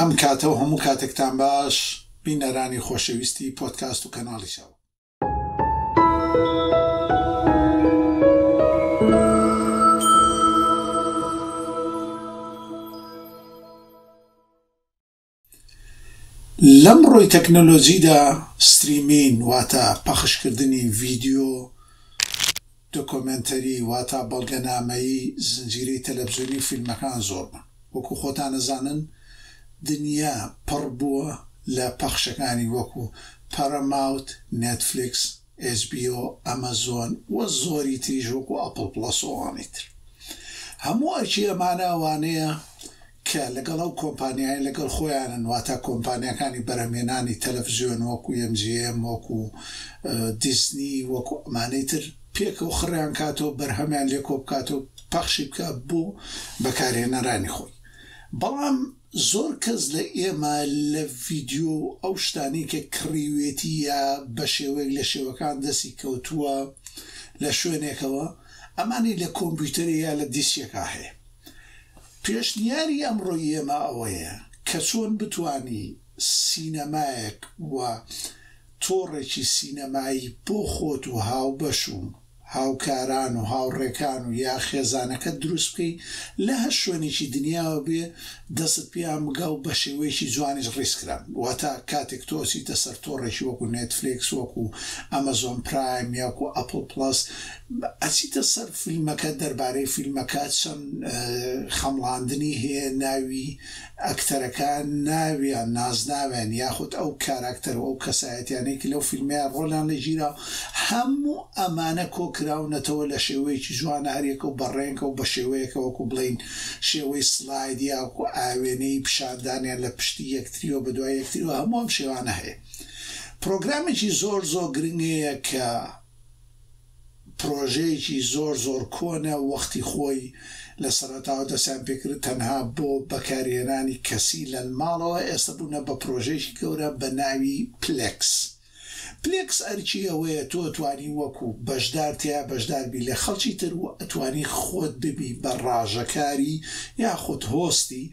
ئەم کاتە و هەموو کاتێکتان باش بینەرانی خۆشەویستی پۆدکاست و کەناڵی چاو. لەم ڕۆی تەکنەلۆجیدا ستریمین واتە پەخشکردنی ڤیدیۆ دۆکۆمێنتەری واتا بەڵگەنامەیی زنجیرەی تەلەفزیۆنی و فیلمەکان زۆر بوون وەکو خۆتان ئەزانن دنیا پڕ بووە لە پەخشەکانی وەکو پاراماوت نێتفلیکس ئێچ بی ئۆ ئەمەزۆن و زۆری تریش وەکو ئەپڵ پڵەس و ئەوانەی تر هەموو ئەرکی ئەمانە ئەوانەیە کە لەگەڵ ئەو کۆمپانیایە لەگەڵ خۆیانن واتە کۆمپانیاکانی بەرهەمێنانی تەلەفزیۆن وەکو ئێم جی ئێم وەکو دیسنی وەکو ئەمانەی تر پێکەوە خڕیان کاتەوە بەرهەمیان لێ کۆ بکاتەوە پەخشی بکە بۆ بەکارهێنەرانی خۆی بەڵام زۆر کەس لە ئێمە لە ڤیددیو ئەو شتانی کە کڕیوێتی یا بە شێوەیەک لە شێوەکان دەسی کەوتووە لە شوێنێکەوە ئەمانی لە کۆمپیوتەری یا لە دیسیەکە هەیە پێشنیاری ئەمڕۆی ئێمە ئەوەیە کە چۆن بتوانی سینەمایەک و تۆڕێکی سینەمایی بۆ خۆت و هاوبەش و هاوکاران و هاوڕێکان و یا خێزانەکەت دروست بکەی لە هەر شوێنێکی دنیاوە بێ دەستت پێیان بگا و بە شێوەیەکی جوانیش ڕیز کران واتە کاتێک تۆ ئەچیتە سەر تۆڕێکی وەکو نێتفلێکس وەکو ئەمەزۆن پرایم یاکو ئەپڵ پڵەس ئەچیتە سەر فیلمەکە دەربارەی فیلمەکە چەند خەمڵاندنی هەیە ناوی ئەکتەرەکان ناویان نازناویان یاخود ئەو کاراکتەر و ئەو کەسایەتیانەی کە لەو فیلمەیا ڕۆلیان لێ گیرا هەموو ئەمانە کۆ کراونەتەوە لە شێوەیەکی جوانە هەریەکە و بە ڕێنکە و بە شێوەیەکە وەکو بڵێین شێوەی سلاید یاوکو ئاوێنەی پیشاندانیان لە پشتی یەکتریەوە بە دوای یەکتریەوە هەموو ئەم شێوانە هەیە پڕۆگرامێکی زۆر زۆر گرنگەیە کە پرۆژەیەکی زۆر زۆر کۆنە وەختی خۆی لە سەرەتاوە دەستیان پێکرد تەنها بۆ بەکارهێنانی کەسی لەن ماڵەوە ئێستا بونە بە پرۆژەیەکی گەورە بە ناوی پلێکس پلێکس ئەرکی ئەوەیە تۆ ئەتوانی وەکو بەشدار تیا بەشدار بی لە خەڵکی تر و ئەتوانی خۆت ببی بە ڕاژەکاری یاخود هۆستی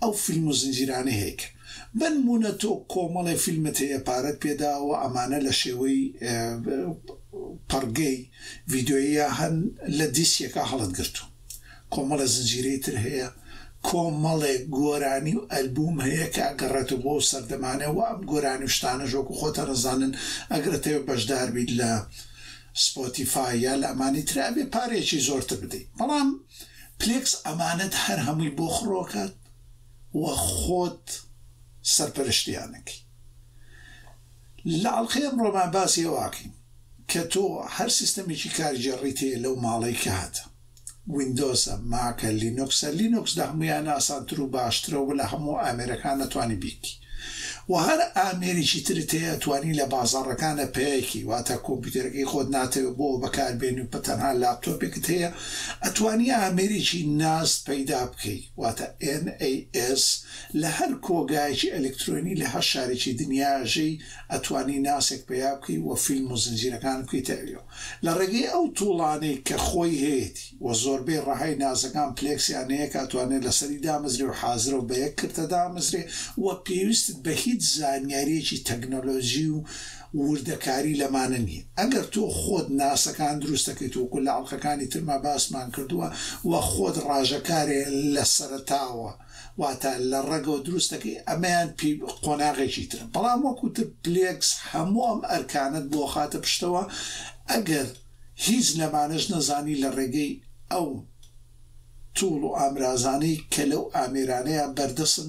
ئەو فیلم و زنجیرانەیهک بەنمونە تۆ کۆمەڵێ فیلمت هەیە پارەت پێداوە ئەمانە لە شێوەی پەڕگەی ڤیدۆییا هەن لە دیسکێکا هەڵت گرتوون کۆمەڵێ زنجیرەی تر هەیە کۆمەڵێ گۆرانی و ئەلبوم هەیە کە ئەگەڕێتەوە بۆ ئەو سەردەمانە وە ئەم گۆرانی و شتانەش وەکو خۆتان ئەزانن ئەگەر ئەتەوێ بەشدار بیت لە سپۆتیفای یا لە ئەمانی تر ئەبێ پارەیەکی زۆرتر بدەیت بەڵام پلێکس ئەمانەت هەر هەمووی بۆ خڕۆکە وە خۆت سەرپەرشتیانەکەی. لە ئەڵقەی ئەمڕۆمان باسی ئەوەئەکەین کە تۆ هەر سیستەمێکی کارگێڕیت هەیە لەو ماڵەی کە هەتە ویندۆزە ماکە لینوکسە لینوکس لە هەموویان ئاسانتر و باشترە و لە هەموو ئامێرەکان ئەتوانی بیکەی وە هەر ئامێرێکی ترت هەیە ئەتوانی لە بازاڕەکانە پەیەکەی واتە کۆمپیوتەرەکەی خۆت ناتەوێ بۆ بەکاربێنی و پە تەنها لاپتۆپێکت هەیە ئەتوانی ئامێرێکی ناست پەیدا بکەی واتە NAS، لە هەر کۆگایەکی ئەلکترۆنی لە هەر شارێکی دنیا ژەی ئەتوانی ناسێک پەیا بکەی و فیلم و زنجیرەکان بکەیتە ڤیۆ لە ڕێگەی ئەو توڵانەی کە خۆی هەیەتی و زۆربەی ڕەهای ناسەکان پلێکسیان هەیە کە ئەتوانێ لەسەری دامەزرێ و حازرە و بە یەک کرتە دامەزرێ و پێویستت بە هیچ زانیاریەکی تەکنەلۆجی و وردەکاری لەمانە نیە ئەگەر تۆ خۆت ناسەکان دروست دەکەیت وەکو لە ئەڵقەکانی ترما باسمان کردووە و خۆت ڕاژەکارێ لە سەرەتاوە واتە لە ڕەگەوە دروست دەکەی ئەمەیان پێی قۆناغێکی ترە بەڵام وەکوتر پلێکس هەموو ئەم ئەرکانەت بۆ ئەخاتە پشتەوە ئەگەر هیچ لەمانەش نەزانی لە ڕێگەی ئەو توڵ و ئامرازانەی کە لەو ئامێرانەیا بەردەستن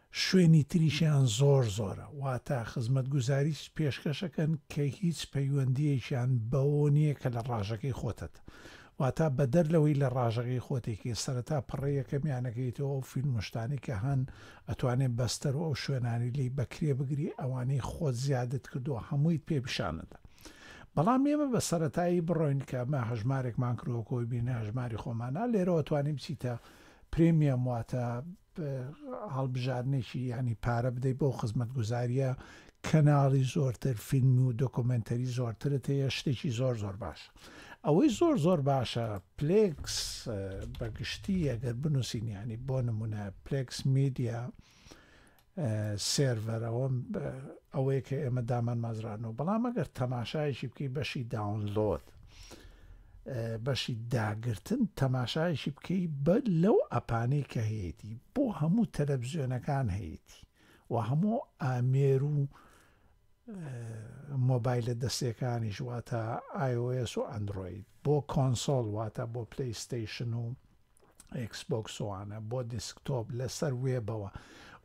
شوێنی تریشیان زۆر زۆرە واتە خزمەتگوزاری پێشکەشەکەن کە هیچ پەیوەندیەکیان بەوەوە نیە کە لە ڕاژەکەی خۆتت واتە بەدەر لەوەی لە ڕاژەکەی خۆتێکی سەرەتا پەڕە یەکەمیانەکەیتەوە ئەو فیلم و شتانەی کە هەن ئەتوانێ بەستەر و ئەو شوێنانەی لێی بەکرێ بگری ئەوانەی خۆت زیادت کردوە هەموویت پێ پیشانەدا بەڵام ئێمە بە سەرەتایی بڕۆین کە ئەمە هەژمارێکمان کروە کۆی بینە هەژماری خۆمانە لێرەوە توانیم چیتە پرێمیەم واتە هەڵبژاردنێکی یانی پارە بدەی بەو خزمەتگوزاریە کەناڵی زۆرتر فیلم و دۆکۆمێنتەری زۆرترت هەیە شتێکی زۆر زۆر باش ئەوەی زۆر زۆر باشە پلکس بەگشتی ئەگەر بنووسین یانی بۆ نمونە پلکس میدیا سێرڤەرەوەم ئەوەیە کە ئێمە دامان مازرانەوە بەڵام ئەگەر تەماشایشی بکەی بەشی داونلۆد بەشی داگرتن تەماشایەکی بکەی بە لەو ئەپانەی کە هەیەی بۆ هەموو تەلەڤزیۆنەکان هەیەی و هەموو ئامێر و مۆبایلە دەستەکانیش واتە iOS و ئەندروید بۆ کۆنسۆڵ واتە بۆ پلیستیشن و Xbox One بۆ دێسکتۆپ لەسەر وێبەوە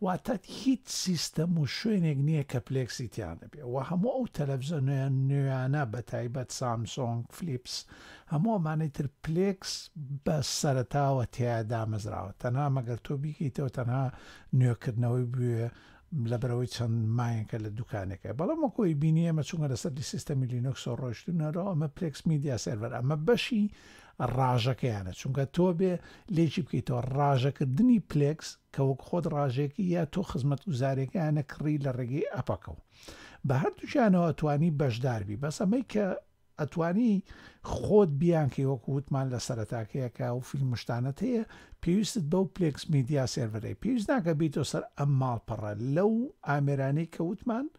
واتە هیچ سیستەم و شوێنێک نییە کە پلێکسی تیا نەبێ و هەموو ئەو تەلەڤزیۆنە نوێیانە بە تایبەت سامسۆنگ فلیپس هەموو ئەمانەی تر پلێکس بە سەرتاوە تیا دامەزراوە تەنها مەگەر تۆ بیکەیتەوە تەنها نوێکردنەوەی بوێ لەبەرەوەی چەند مایەکە لە دوکانەکە بەڵام وەکۆی بینی ئەمە چونگە لەسەر سیستەمی لینۆکس و ڕۆشتونەرەوە ئەمە پلێکس میدیا سێرڤەر ئەمە بەشی ڕاژەکەیانە چونکە تۆ بێ لێکی بکەیتەوە ڕاژەکردنی پلێکس کە وەک خۆت ڕاژێکی یا تۆ خزمەتگوزاریەکەیانە کڕی لە ڕێگەی ئەپەکەوە بە هەردووکیانەوە ئەتوانی بەشداربی بەس ئەمەی کە ئەتوانی خۆت بیانکەی وەکو وتمان لە سەرتاکەیەکە و فیلمشتانت هەیە پێویستت بەو پلێکس میدیا سێرڤەرەی پێویست ناکە بیتۆ سەر ئەم ماڵپەڕە لەو ئامێرانی کەوتمان و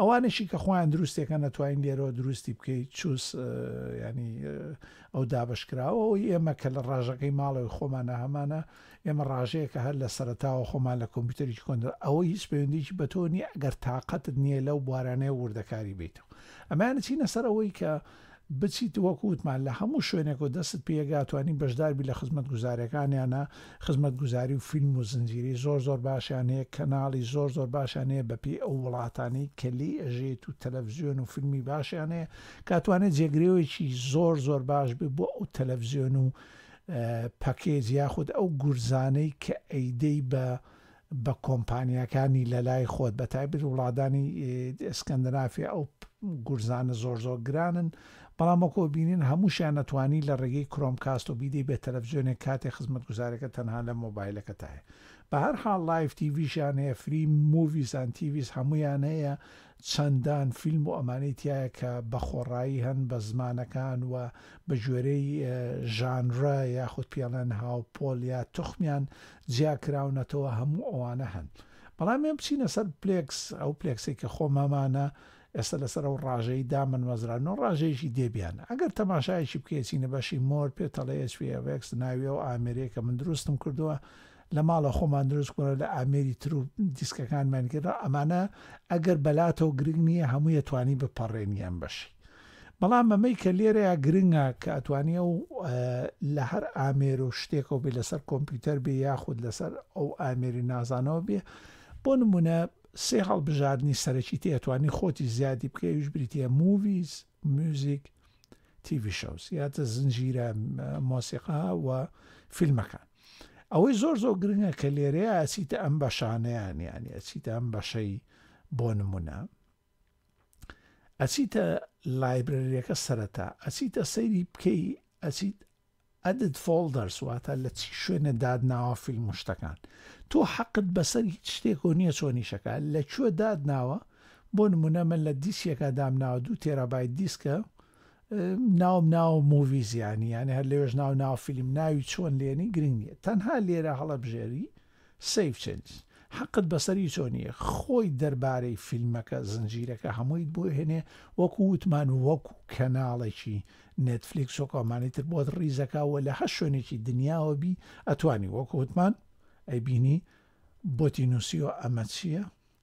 ئەوانەشی کە خۆیان دروستێکە نەتوانین لێرەوە دروستی بکەیت چوس ینی ئەو دابشکراوەوەی ئێمە کە لە ڕژەکەی ماڵەوەی خۆمانە هەمانە ئێمە ڕژەیە کە هەر لە سەرتاوە خۆمان لە کۆمپیوتەری کۆندر ئەوە هیچ پەیوەندیکی بە تۆ نیە ئەگەر تااقەتت نییە لەو بوارانەیە وردەکاری بیتەوە ئەمانە چینە سەر ئەوەی کە بچیت وەکو وتمان لە هەموو شوێنێک و دەستت پێ گا توانی بەشدار بی لە خزمەت گوزارەکانیانە خزمەت گوزاری و فیلم و زنجیرەی زۆر زۆر باشیان هەیە کەناڵی زۆر زۆر باشیان هەیە بە پێی ئەو وڵاتانەی کە لێی ئەژێیت و تەلەفزیۆن و فیلمی باشیان هەیە کا توانێت جێگرەوەیەکی زۆر زۆر باش بێ بۆ ئەو تەلەفزیۆن و پەکێج یاخود ئەو گورزانەی کە ئەیدەی بە بە کۆمپانیاکانی لەلای خۆت بە تایبەت وڵاتانی ئێسکەندەنافیا ئەو گورزانە زۆر زۆر گرانن بەڵام وەکۆ بینین هەمووشیان نەتوانی لە ڕێگەی کرۆم کاست و بیدەی بە تەلەڤزیۆنێک کاتێ خزمەت گوزارەکە تەنها لە مۆبایلەکە تایە بە هەر حاڵ لایڤ تیڤیشیان هەیە فری موویزان تیویز هەمویان هەیە چەندان فیلم و ئەمانەی تیایە کە بە خۆڕایی هەن بە زمانەکان و بە گوێرەی ژانرە یاخود پێڵێن هاوپۆل یا توخمیان جیا کراونەتەوە هەموو ئەوانە هەن بەڵام ئێمە بچینە سەر پلێکس ئەو پلێکسەی کە خۆمامانە ئێستا لەسەر ئەو ڕاژەی دامن مەزرانەوە ڕاژەیەکی دێبیان ئەگەر تەماشایەکی بکەیچینە بەشی مۆر پێتەڵەیەچویەوەێکس ناویەوە ئامێرەیە کە من دروستم کردووە لە ماڵە خۆمان دروست کردوە لە ئامێری تر و دیسکەکانمان گێرا ئەمانە ئەگەر بەلاتەوە گرنگ نییە هەمووی ئەتوانی بپەڕێنی ئەم بەشەی بەڵام ئەمەی کە لێرەیە گرنگە کە ئەتوانی ئەو لە هەر ئامێر و شتێکەوە بێ لەسەر کۆمپیوتەر بێ یاخود لەسەر ئەو ئامێری نازانەوە بێ بۆ نمونە سێ هەڵبژاردننی سەرەکی تێتوانی خۆتی زیادی بکەویش بریتە موویز میوزیک تیڤی شەوز یاتە زنجیرە مۆسیقا و فیلمەکان ئەوەی زۆر زۆر گرنگە کە لێرەیە ئەچیتە ئەم بەشانەیان یانی ئەچیتە ئەم بەشەی بۆ نمونە ئەچیتە لایبرەریەکە سەرەتا ئەچیتە سەیری بکەی ئەچیت ئەدت فۆلدەرس واتە لە چی شوێنە دادناوە فیلم شتەکان تۆ حەقت بەسەر هیچ شتێک و نییە چۆنیشەکە لە کوێ دادناوە بۆ نمونە من لە دیسیەکە دامناوە دوو تێرابای دیسکە ناوم ناو موویز یانی یانی هەر لەوێش ناو ناو فیلم ناوی چۆن لێنی گرنگ نییە تەنها لێرە هەڵەبژێری سەیڤ چێنج حەقت بەسەری چۆنیە خۆی دەربارەی فیلمەکە زنجیرەکە هەموویت بۆ هێنێ وەکو وتمان وەکو کەناڵێکی نێتفلیکس وەکۆمانی تر بۆت ڕیزەکە و لە هە شوێنێکی دنیاوە بی ئەتوانی وەکو وتمان ئەیبینی بۆتی نووسیوە ئەمە چییە؟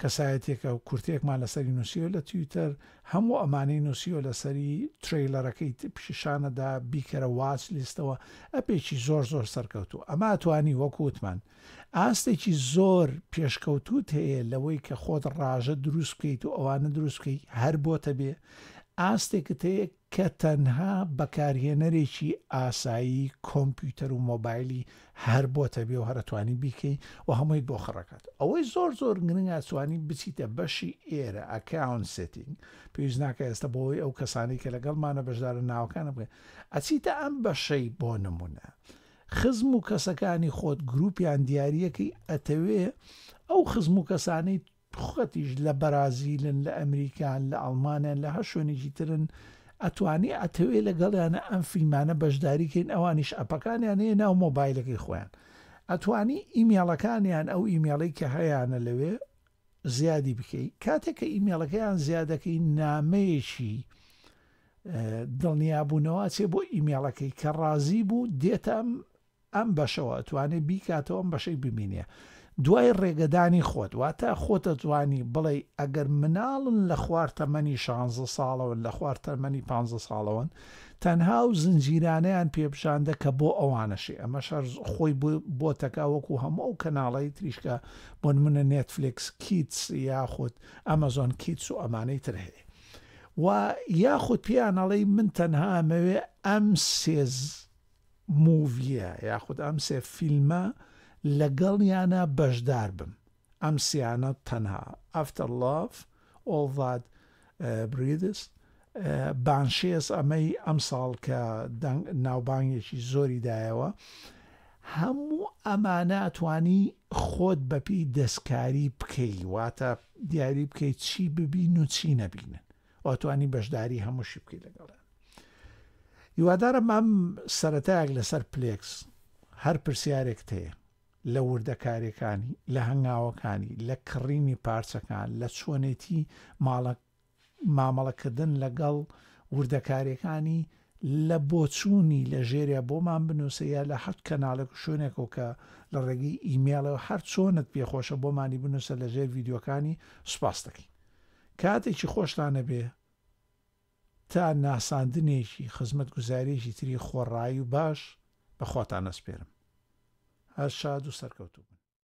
کەسایەتیەکە کورتەیەکمان لەسەری نوسیوە لە تویتەر هەموو ئەمانەی نوسیوە لەسەری ترەیلەرەکەی پیشانەدا بیکەرە واچ لیستەوە ئەپێکی زۆر زۆر سەرکەوتوو ئەمە ئەتوانی وەک وتمان ئاستێکی زۆر پێشکەوتووت هەیە لەوەی کە خۆت ڕاژە دروست بکەیت و ئەوانە دروست بکەیت هەر بۆتە بێ ئاستێکت هەیە کە تەنها بەکارهێنەرێکی ئاسایی کۆمپیوتەر و مۆبایلی هەر بۆتە بێ و هەر ئەتوانی بیکەی و هەموویت بۆ خڕەکات ئەوەی زۆر زۆر گرنگە ئەتوانی بچیتە بەشی ئێرە ئەکاونت سێتینگ پێویست ناکە ئێستا بۆی ئەو کەسانی کە لەگەڵمانە بەشدارە ناوەکانە بکەن ئەچیتە ئەم بەشەی بۆ نمونە خزم و کەسەکانی خۆت گروپیان دیاریەکەی ئەتەوێ ئەو خزم و کەسانەی خۆتیش لە بەرازیلن لە ئەمریکان لە ئەڵمانیان لە هەر شوێنێکی ترن ئەتوانی ئەتەوێ لەگەڵیانە ئەم فیلمانە بەشداری کەین ئەوانیش ئەپەکانیان هەیە ناو مۆبایلەکەی خۆیان ئەتوانی ئیمێڵەکانیان ئەو ئیمێڵەی کە هەیانە لەوێ زیادی بکەی کاتێک کە ئیمێڵەکەیان زیادەکەی نامەیەکی دڵنیابوونەوە چێ بۆ ئیمێڵەکەی کە ڕازی بوو دێتە ئەم بەشەوە ئەتوانێ بیکاتەوە ئەم بەشەی ببینێ دوای ڕێگەدانی خۆت واتە خۆت ئەتوانی بڵێی ئەگەر مناڵن لە خوار تەمەنی شانزە ساڵەوەن لە خوار تەمەنی پ ساڵەوەن تەنها و زنجیرانەیان پێبژاندە کە بۆ ئەوانەشێ ئەمە شەر خۆی بۆ تەکا وەکو هەموو ئەو کەناڵی تریشکە بۆن منە نێتفلکس کیتس یاخود ئەمەزۆن کیتس و ئەمانەی تر هەیە و یاخود پێیانەڵی من تەنها ئەمەوێ ئەم سێز مووڤیە یاخود ئەم سێ فیلمە لەگەڵیانا بەشدار بم ئەم سیانە تەنها ئەفتەر ڵاڤ ئۆڵ ذات بریدس بانشێس ئەمەی ئەمساڵ کە دەنگ ناوبانگێکی زۆری دایەوە هەموو ئەمانە ئەتوانی خۆت بەپی دەستکاری بکەی واتە دیاری بکەیت چی ببین و چی نەبینن ئەتوانی بەشداری هەمووشی بکەی لەگەڵیان هیوادارم مام سەرەتایەک لەسەر پلێکس هەر پرسیارێکت هەیە لە وردەکارەکانی لە هەنگاوەکانی لە کڕینی پارچەکان لە چۆنێتی ماڵە مامەڵەکردن لەگەڵ وردەکارەکانی لە بۆچوونی لە ژێریا بۆمان بنووسە یا لە حەت کەناڵێک و شوێنێکەوە کە لە ڕێگەی ئیمێڵەوە هەر چۆنت پێخۆشە بۆمانی بنووسە لە ژێر ڤیددیوکانی سوپاس دەکەین کاتێکی خۆشتان نەبێ تا ناساندنێکی خزمەتگوزاریەکی تری خۆڕایی و باش بە خۆتان ئەسپێرم هەر شاد و سەرکەوتوو بن.